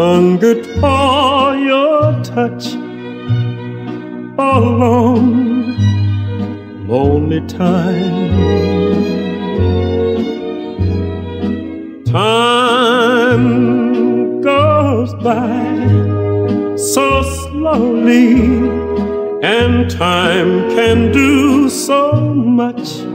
hungered for your touch alone, lonely time. Time goes by so slowly, and time can do so much.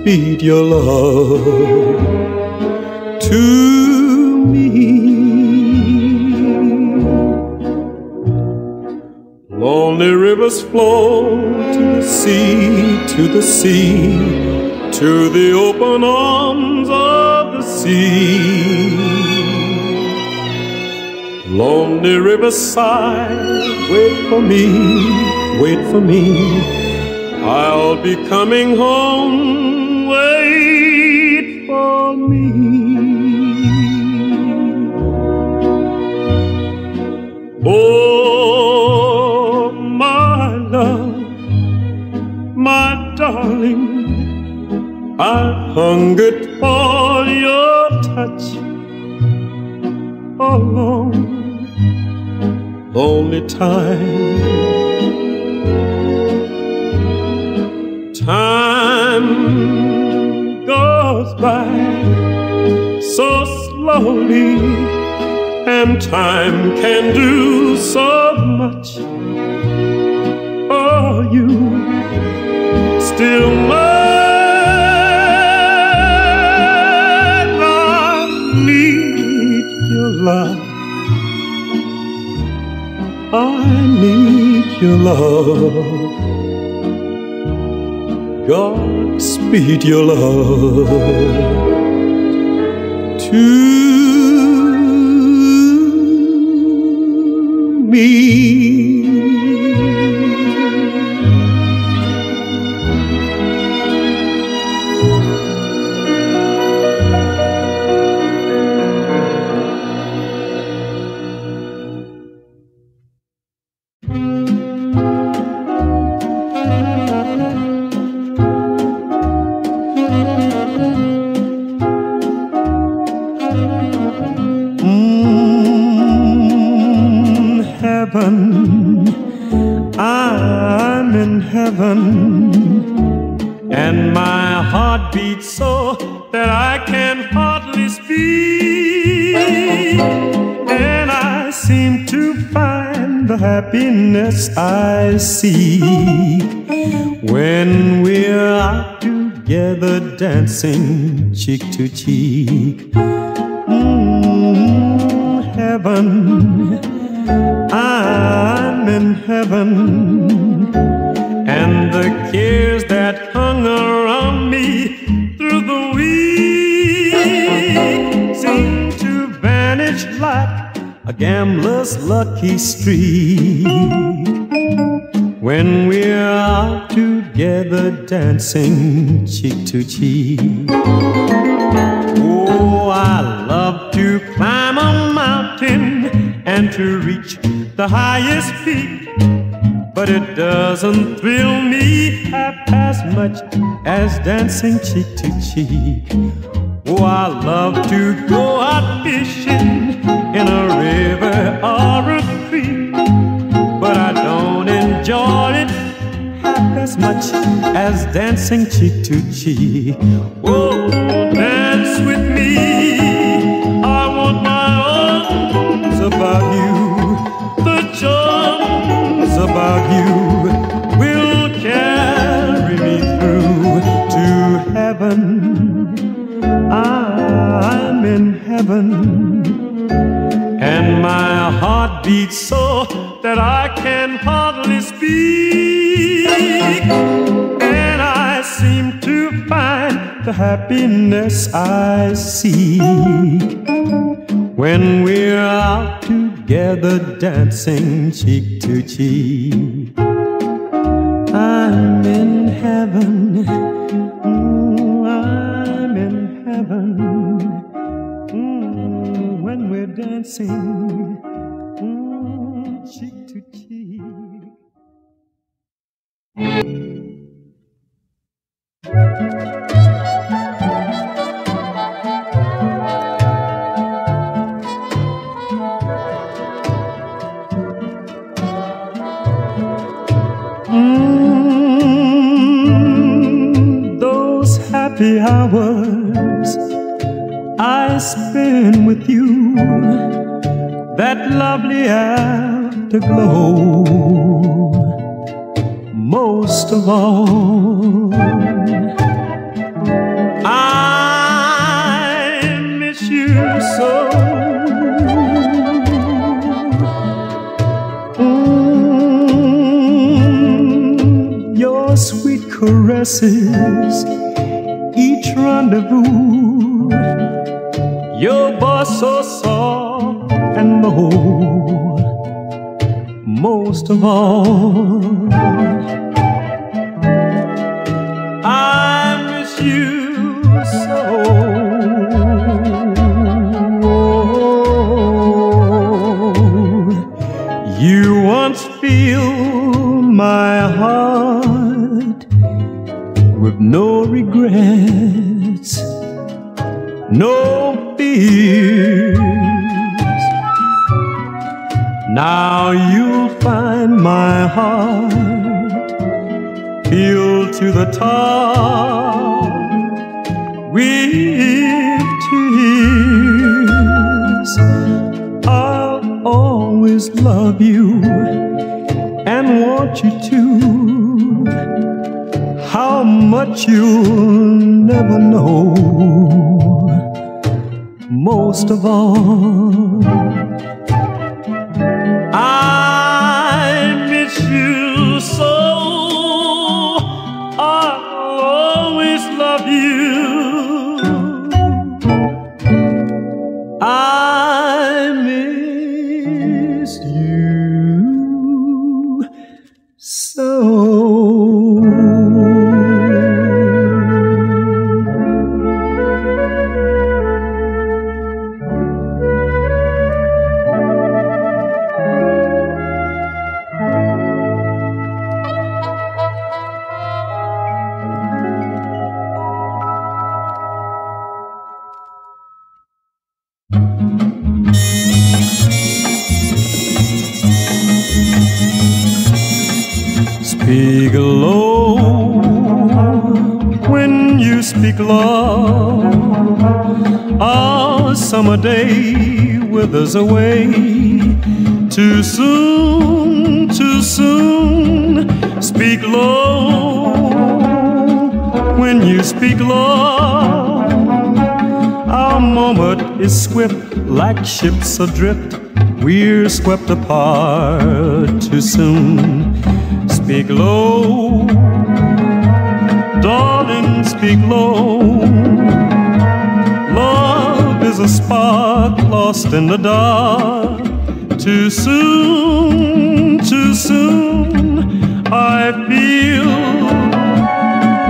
Speed your love to me. Lonely rivers flow to the sea, to the sea, to the open arms of the sea. Lonely rivers sigh, wait for me, wait for me. I'll be coming home, me. Oh, my love, my darling, I hungered for your touch a long, lonely time. Time goes by so slowly, and time can do so much. Oh, you still mine. I need your love. I need your love. God speed your love to me. And my heart beats so that I can hardly speak, and I seem to find the happiness I seek. When we're out together dancing cheek to cheek. Mm, heaven, I'm in heaven, and the cares that hung around me through the week seem to vanish like a gambler's lucky streak when we're out together dancing cheek to cheek. Oh, I love to climb a mountain and to reach the highest peak. But it doesn't thrill me half as much as dancing cheek to cheek. Oh, I love to go out fishing in a river or a creek. But I don't enjoy it half as much as dancing cheek to cheek. Oh, happiness I seek when we're out together dancing cheek to cheek. I'm in heaven. I'm in heaven. when we're dancing afterglow. Most of all, I miss you so. Mm, your sweet caresses each rendezvous. Your voice so soft and low. Most of all, my heart filled to the top with tears. I'll always love you and want you to. How much you'll never know most of all. I you so. Withers away. Too soon, too soon. Speak low when you speak love. Our moment is swift like ships adrift. We're swept apart too soon. Speak low, darling, speak low. Is a spark lost in the dark. Too soon, too soon, I feel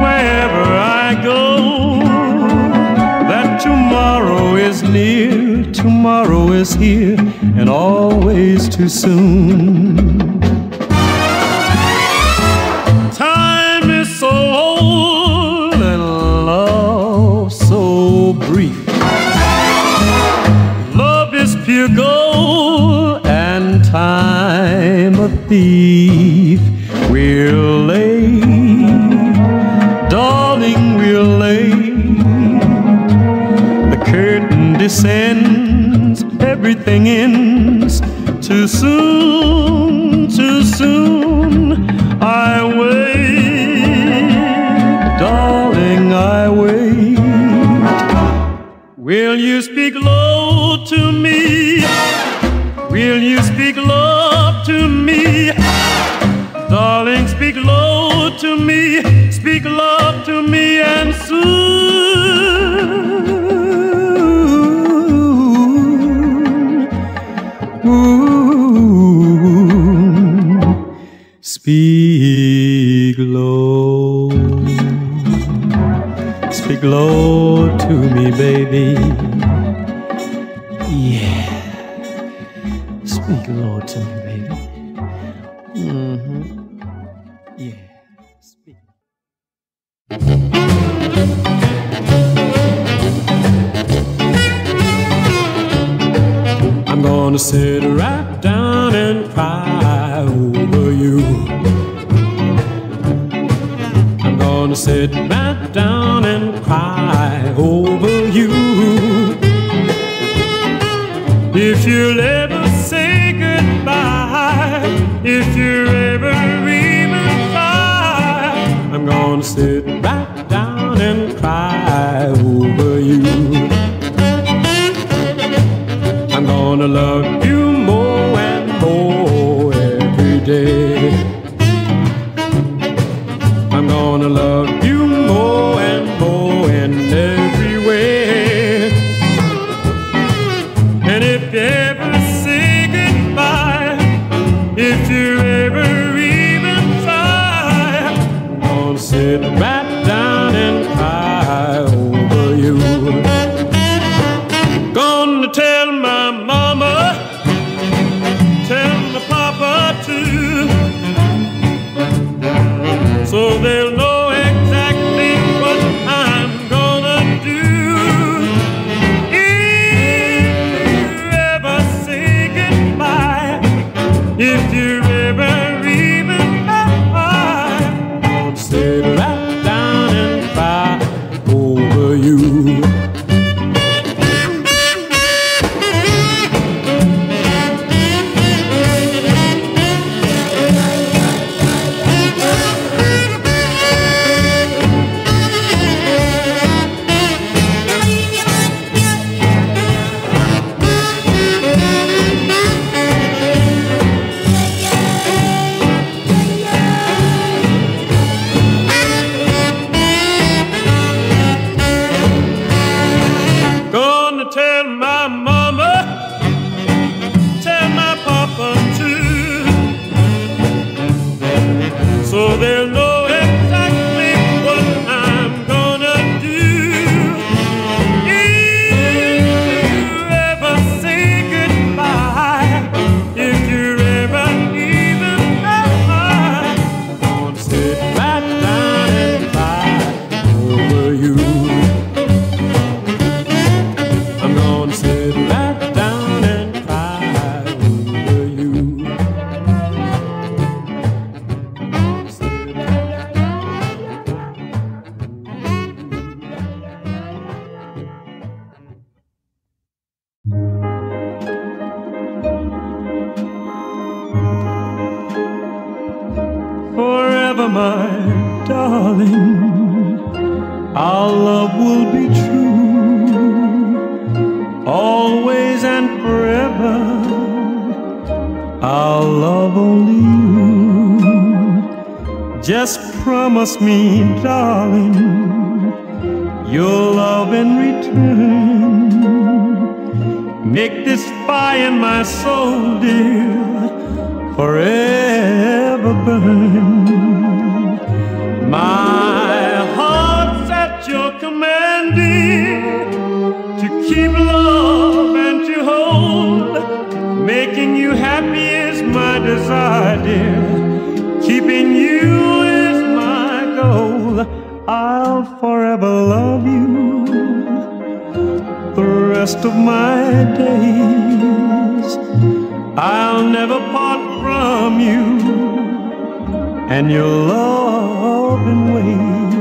wherever I go that tomorrow is near, tomorrow is here, and always too soon. Darling, we're. The curtain descends, everything ends too soon, sit right down and cry over you. I'm gonna sit back down and cry over you. If you'll ever say goodbye, if you're ever gonna love you more and more every day. Just promise me, darling, you'll love in return. Make this fire in my soul, dear, forever burn. My heart's at your command, to keep love and to hold. Making you happy is my desire, dear. Forever love you the rest of my days. I'll never part from you and your loving ways.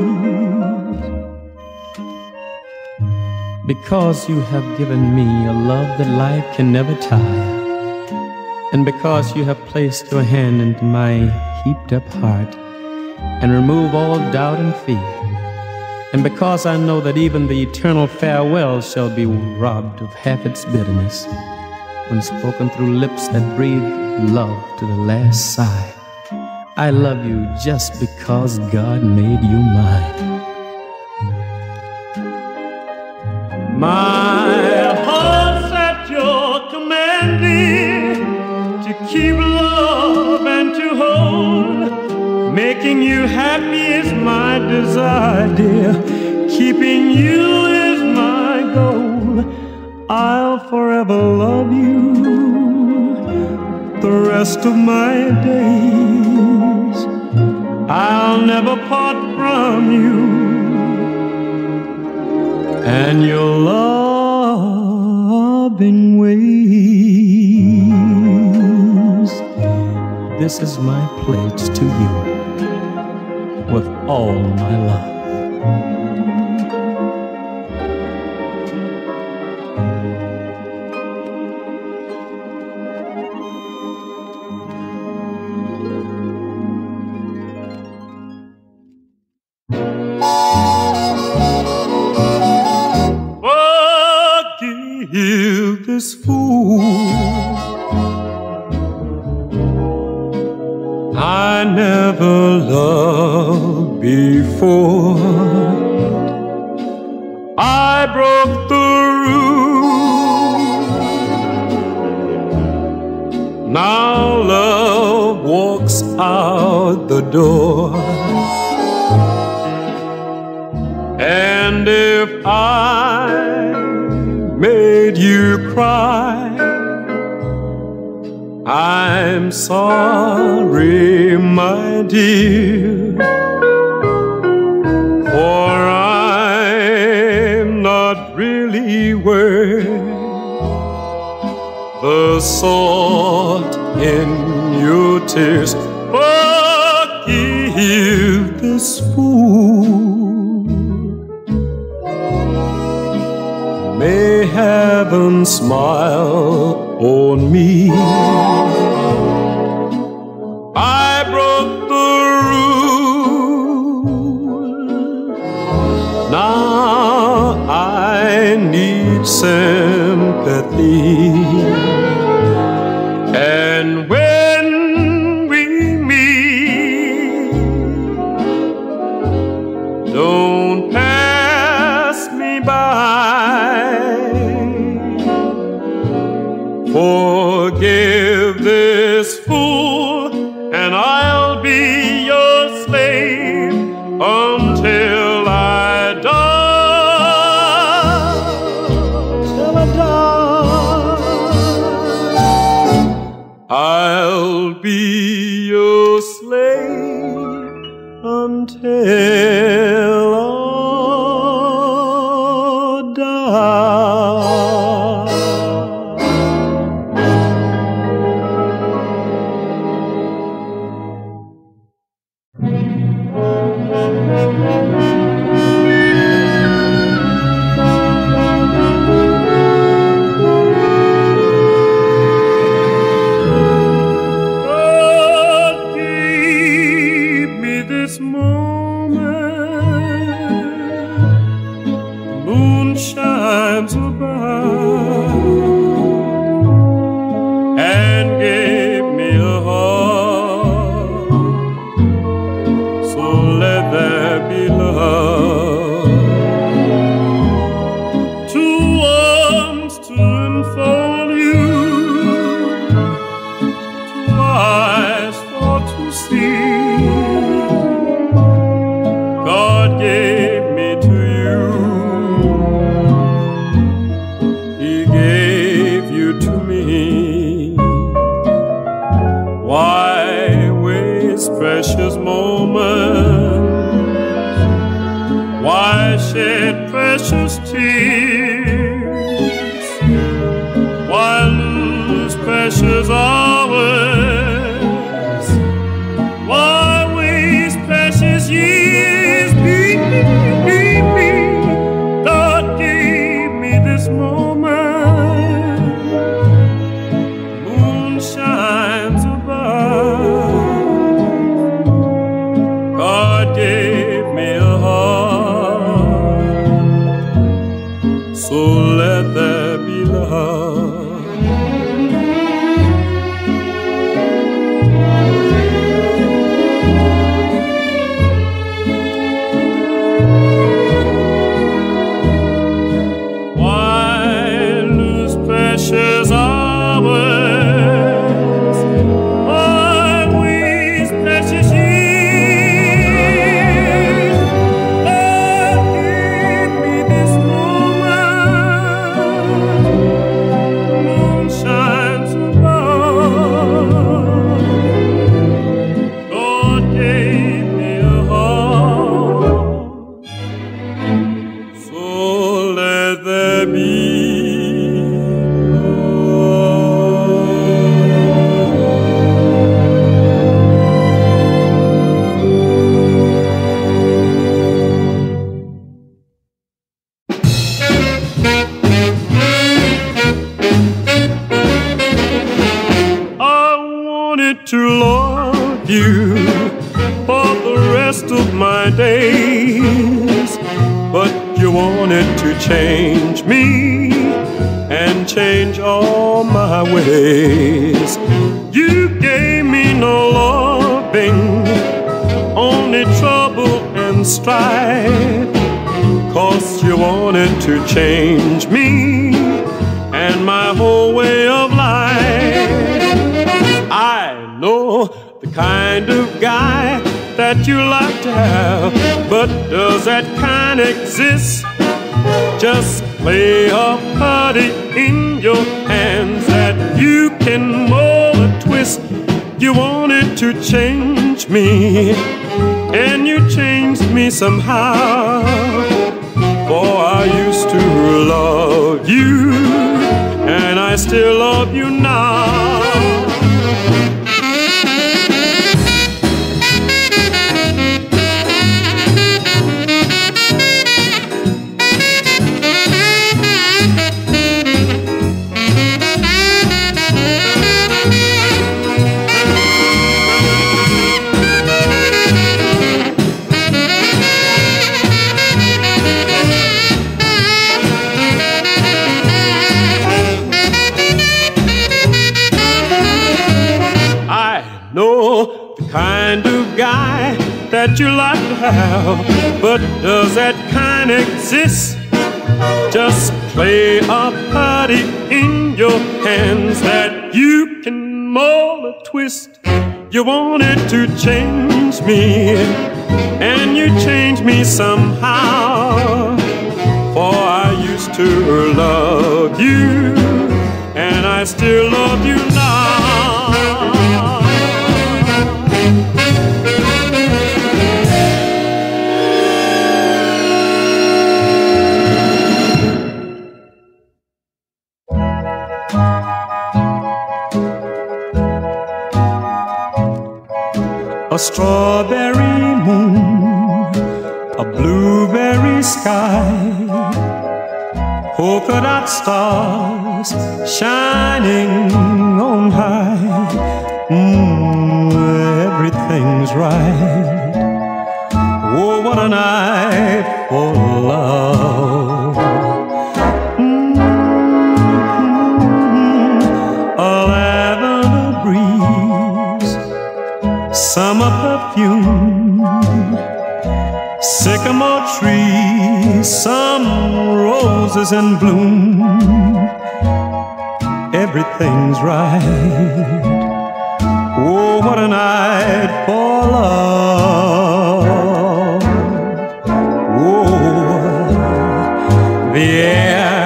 Because you have given me a love that life can never tire. And because you have placed your hand into my heaped up heart and remove all doubt and fear. And because I know that even the eternal farewell shall be robbed of half its bitterness when spoken through lips that breathe love to the last sigh. I love you just because God made you mine. My heart's at your command, dear, to keep love and to hold. Making you happy desire, dear. Keeping you is my goal. I'll forever love you the rest of my days. I'll never part from you and your loving ways. This is my pledge to you all my love. The salt in your tears. Forgive this fool May heaven smile on me. I broke the rule. Now I need sympathy. I'll be you wanted to change me and change all my ways. You gave me no loving, only trouble and strife. Cause you wanted to change me and my whole way of life. I know the kind of guy that you like to have, but does that kind exist? Just play a party in your hands that you can mold a twist. You wanted to change me, and you changed me somehow. For I used to love you, and I still love you now. But does that kind exist? Just play a party in your hands that you can mold a twist. You wanted to change me, and you changed me somehow. For I used to love you, and I still love you strawberry moon, a blueberry sky, polka dot stars shining on high. Mm, everything's right. Oh, what a night for love. Perfume, sycamore trees, some roses in bloom. Everything's right. Oh, what a night for love. Oh, the air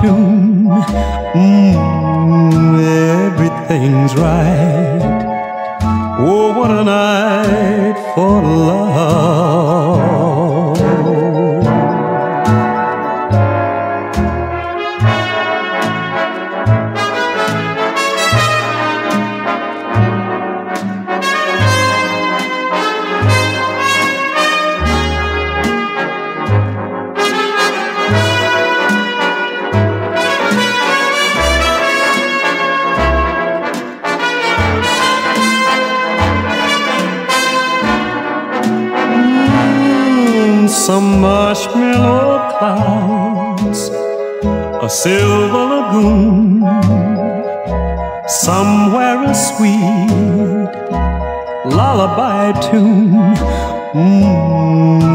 tune. Mm, everything's right. Some marshmallow clouds, a silver lagoon, somewhere a sweet lullaby tune. Mm,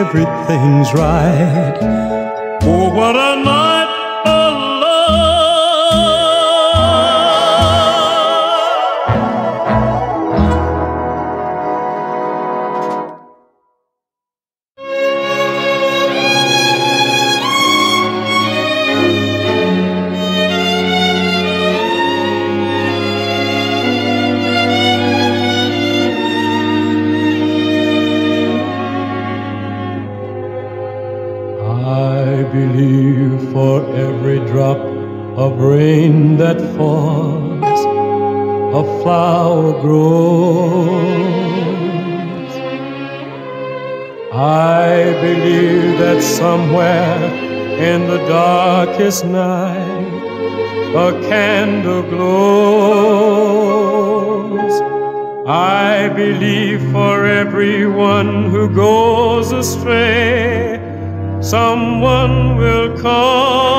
everything's right. Oh, what a night! Flower grows. I believe that somewhere in the darkest night a candle glows. I believe for everyone who goes astray, someone will come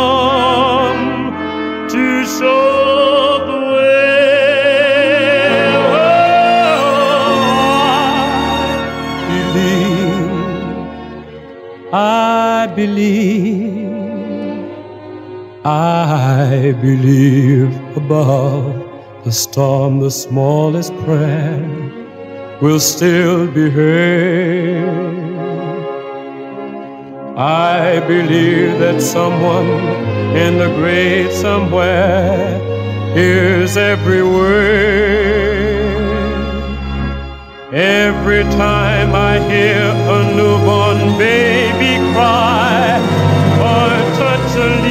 to show I believe, I believe, above the storm, the smallest prayer will still be heard. I believe that someone in the great somewhere hears every word. Every time I hear a newborn baby cry or touch a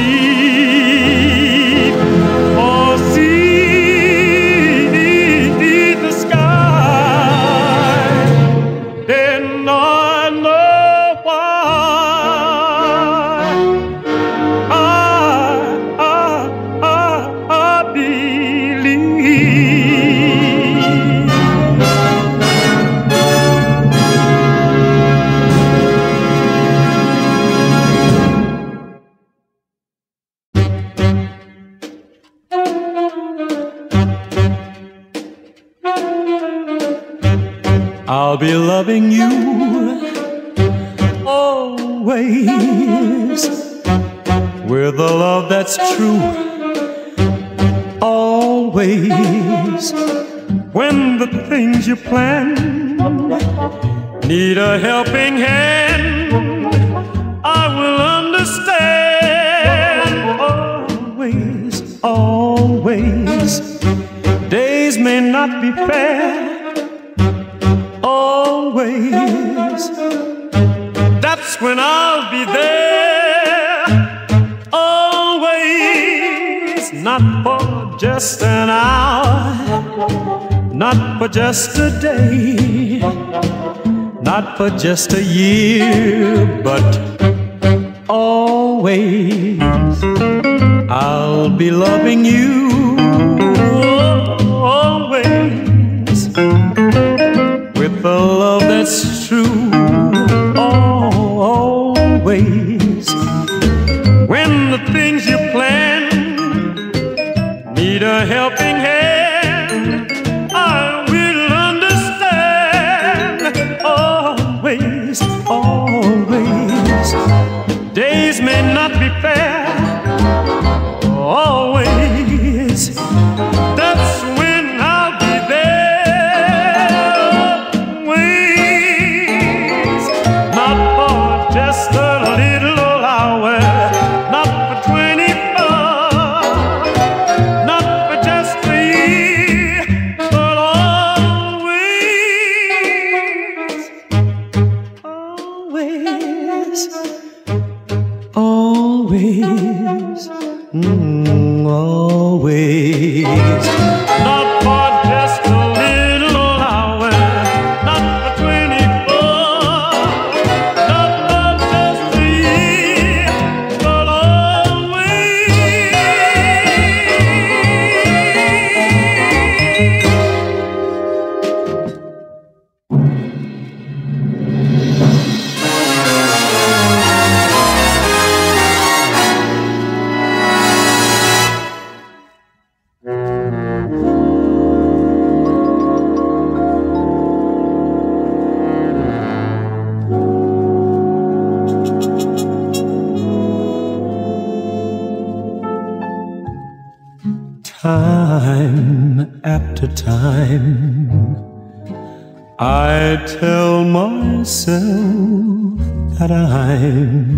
days may not be fair always. That's when I'll be there. Always, not for just an hour, not for just a day, not for just a year, but always. I'll be loving you Not be fair, always. Time time, I tell myself that I'm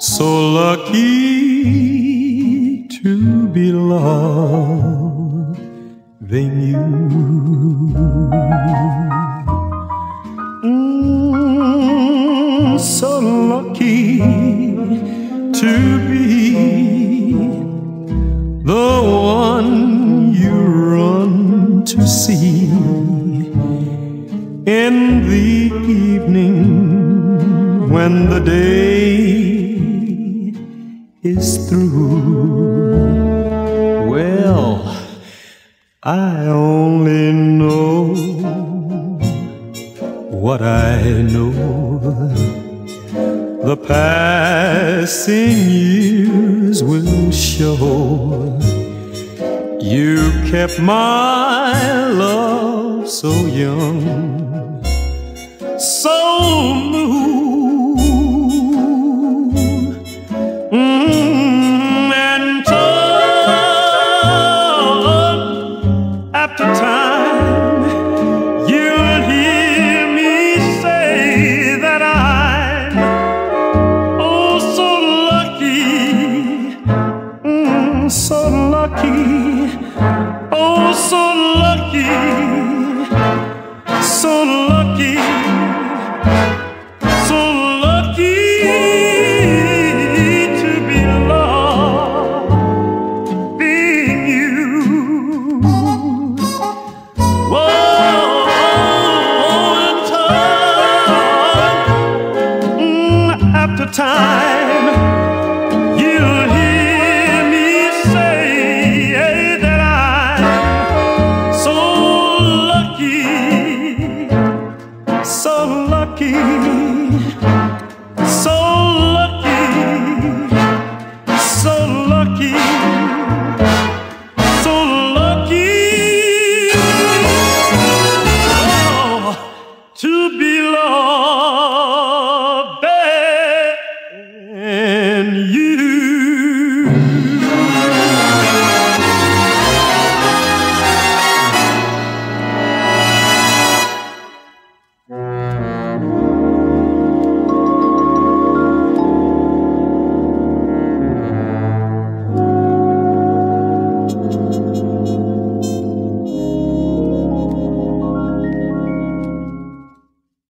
so lucky to be loving you. I only know what I know. The passing years will show. You kept my love so young, so